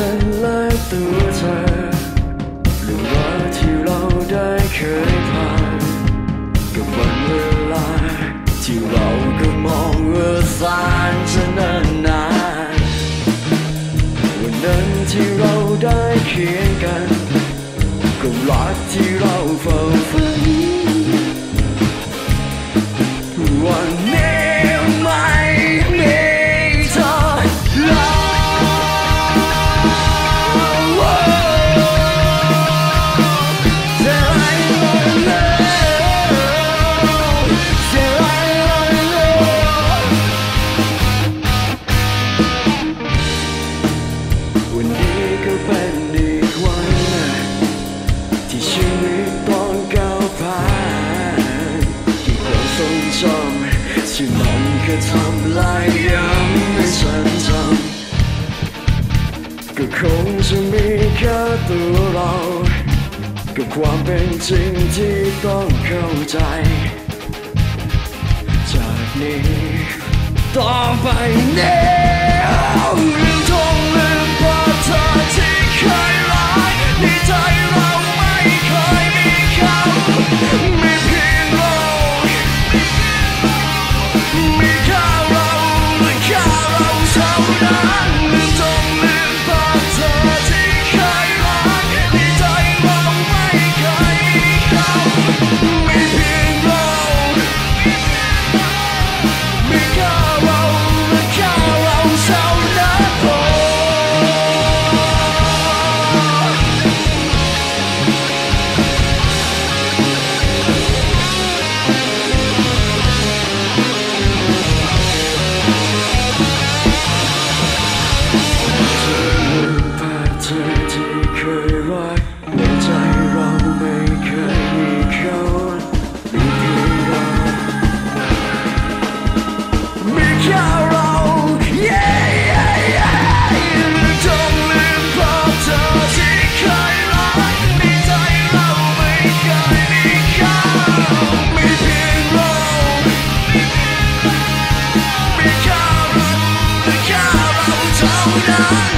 ฉันและตัวเธอเรื่องราวที่เราได้เคยผ่านกับวันเวลา ที่เราก็มองว่าสานจะนานนานวันนั้นที่เราได้เคียงกันกับรักที่เราเฝ้าฝันวัน ทรงจำที่มันก็ทำลายย้ำให้ฉันจำก็คงจะมีแค่ตัวเรากับความเป็นจริงที่ต้องเข้าใจ จากนี้ต่อไปเนี้ลื นั้ ในใจเราไม่เคยมีเขามีเพียงเรามีแค่เรา yeah, yeah, yeah ลืมจงลืมเพราะเธอที่เคยรักในใจเราไม่เคยมีเขามีเพียงเรามีแค่เราและแค่เราเท่านั้น